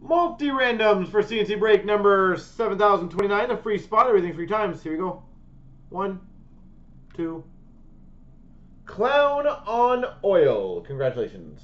Multi-randoms for CNC break number 7029. A free spot, everything three times. Here we go. One, two. Clown on oil. Congratulations.